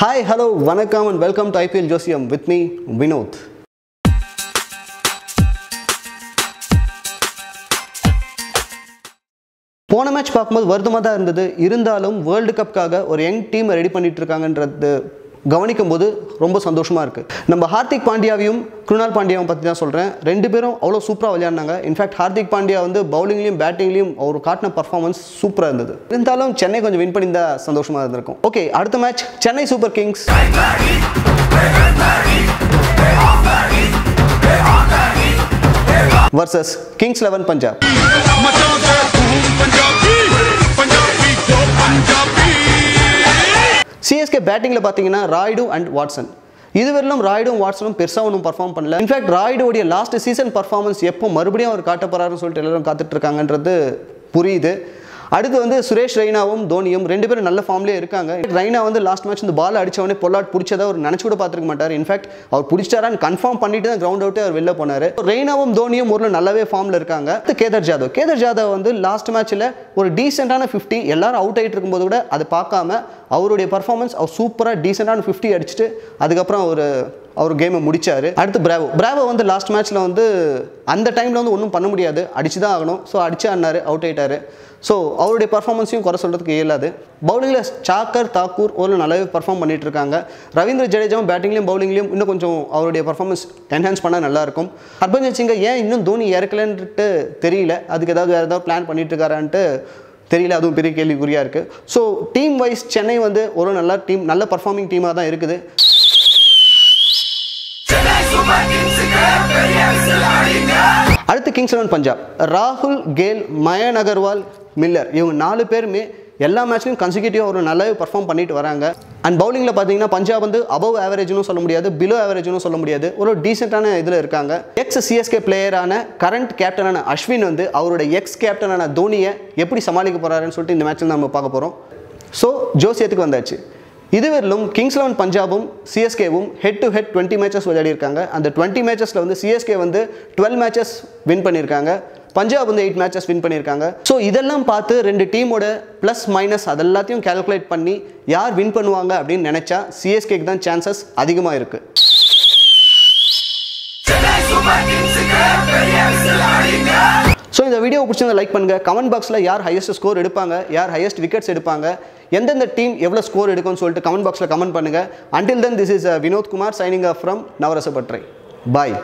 Hi hello வணக்கம் and welcome to IPL ஜோசியம் with me Vinod போன மேட்ச் பார்க்கும்போது வருத்தமாக தான் இருந்தது. இருந்தாலும் வேர்ல்டு கப்புக்காக ஒரு யங் டீமை ரெடி பண்ணிட்டு இருக்காங்கன்றது கவனிக்கும் போது ரொம்ப சந்தோஷமாக இருக்குது நம்ம ஹார்திக் பாண்டியாவையும் குருணால் பாண்டியாவும் பற்றி தான் சொல்கிறேன் ரெண்டு பேரும் அவ்வளோ சூப்பராக விளையாடினாங்க இன்ஃபேக்ட் ஹார்திக் பாண்டியா வந்து பவுலிங்லேயும் பேட்டிங்லையும் அவர் காட்டின பர்ஃபார்மன்ஸ் சூப்பராக இருந்தது இருந்தாலும் சென்னை கொஞ்சம் வின் பண்ணியிருந்தா சந்தோஷமாக இருந்திருக்கும் ஓகே அடுத்த match Chennai super kings versus kings eleven Punjab CSK பேட்டிங்கில் பார்த்தீங்கன்னா ராய்டு அண்ட் வாட்சன். இதுவரையிலும் ராய்டும் வாட்சனும் பெருசாக ஒன்றும் பர்ஃபார்ம் பண்ணல. இன்ஃபேக்ட் ராய்டுடைய லாஸ்ட் சீசன் பர்ஃபார்மன்ஸ் எப்போ மறுபடியும் அவர் காட்டப்படாருன்னு சொல்லிட்டு எல்லாரும் காத்துட்ருக்காங்கன்றது புரியுது. அடுத்து வந்து சுரேஷ் ரெய்னாவும் தோனியும் ரெண்டு பேரும் நல்ல ஃபார்ம்லேயே இருக்காங்க. ரெய்னா வந்து லாஸ்ட் மேட்ச் இந்த பால் அடிச்சவனே பொல்லாட் பிடிச்சதை அவர் நினச்சி கூட பார்த்துருக்க மாட்டார். இன்ஃபேக்ட் அவர் பிடிச்சாரான்னு கன்ஃபார்ம் பண்ணிட்டு தான் கிரவுண்ட் அவுட்டே அவர் வெளில போனார். ரெய்னாவும் தோனியும் ஒரு நல்லாவே ஃபார்மில் இருக்காங்க. அடுத்து கேதர் ஜாதவ். கேதர் ஜாதவ் வந்து லாஸ்ட் மேட்ச்சில் ஒரு டீசெண்டான ஃபிஃப்டி எல்லாரும் அவுட் ஆகிட்டு இருக்கும்போது கூட அதை பார்க்காம அவருடைய பர்ஃபார்மன்ஸ் அவர் சூப்பராக டீசெண்டான ஃபிஃப்டி அடிச்சுட்டு அதுக்கப்புறம் அவர் அவர் கேமை முடித்தார் அடுத்து பிராவோ பிராவோ வந்து லாஸ்ட் மேட்ச்சில் வந்து அந்த டைமில் வந்து ஒன்றும் பண்ண முடியாது. அடிச்சு தான் ஆகணும். ஸோ அடிச்சு ஆனார் அவுட் ஆகிட்டார் ஸோ அவருடைய பர்ஃபார்மன்ஸையும் குறை சொல்கிறதுக்கு இயலாது. பவுலிங்கில் சாக்கர் தாக்கூர் ஒரு நல்லாவே பர்ஃபார்ம் பண்ணிட்டு இருக்காங்க. ரவீந்திர ஜடேஜாவும் பேட்டிங்லையும் பவுலிங்லையும் இன்னும் கொஞ்சம் அவருடைய பர்ஃபார்மன்ஸ் என்ஹான்ஸ் பண்ணால் நல்லாயிருக்கும் ஹர்பஞ்சன் சிங்கை ஏன் இன்னும் தோனி இறக்கலன்ட்டு தெரியல. அதுக்கு ஏதாவது வேறு ஏதாவது பிளான் பண்ணிட்டு இருக்காரான்ட்டு தெரியல. அதுவும் பெரிய கேள்விக்குறியாக இருக்குது ஸோ டீம் வைஸ் சென்னை வந்து ஒரு நல்ல டீம் நல்ல பர்ஃபார்மிங் டீமாக தான் இருக்குது. அடுத்து கிங்ஸ் லெவன் பஞ்சாப். ராகுல் கேல் மயன் அகர்வால் மில்லர். இவங்க நாலு பேருமே எல்லா மேட்ச்லையும் கன்சிக்யூட்டிவாக ஒரு நல்லாவே பர்ஃபார்ம் பண்ணிட்டு வராங்க. அண்ட் பவுலிங்கில் பார்த்தீங்கன்னா பஞ்சாப் வந்து அபவ் ஆவரேஜ்னு சொல்ல முடியாது பிலோ ஆவரேஜ்னு சொல்ல முடியாது. ஒரு டீசெண்டான இதில் இருக்காங்க. எக்ஸ் சிஎஸ்கே பிளேயரான கரண்ட் கேப்டனான அஸ்வின் வந்து அவரோட எக்ஸ் கேப்டனான தோனியை எப்படி சமாளிக்க போகிறாருன்னு சொல்லிட்டு இந்த மேட்ச்சில் நம்ம பார்க்க போகிறோம் ஸோ ஜோசியத்துக்கு வந்தாச்சு. இதுவரையிலும் கிங்ஸ் லெவன் பஞ்சாபும் சிஎஸ்கேவும் head to head twenty matches விளையாடிருக்காங்க அந்த டுவெண்ட்டி மேட்சஸில் வந்து சிஎஸ்கே வந்து டுவெல் மேட்சஸ் வின் பண்ணியிருக்காங்க. பஞ்சாப் வந்து எயிட் மேட்சஸ் வின் பண்ணியிருக்காங்க. ஸோ இதெல்லாம் பார்த்து ரெண்டு டீமோட ப்ளஸ் மைனஸ் அதெல்லாத்தையும் கால்குலேட் பண்ணி யார் வின் பண்ணுவாங்க அப்படின்னு நினச்சா சிஎஸ்கேக்கு தான் சான்சஸ் அதிகமாக இருக்குது ஸோ இந்த வீடியோ பிடிச்சிருந்தா லைக் பண்ணுங்க. கமெண்ட் பாக்ஸில் யார் ஹையஸ்ட் ஸ்கோர் எடுப்பாங்க யார் ஹையஸ்ட் விக்கெட்ஸ் எடுப்பாங்க எந்தெந்த டீம் எவ்வளோ ஸ்கோர் எடுக்கும்னு சொல்லிட்டு கமெண்ட் பாக்ஸில் கமெண்ட் பண்ணுங்கள் until then this is Vinod Kumar signing off from நவரசபட்ரை bye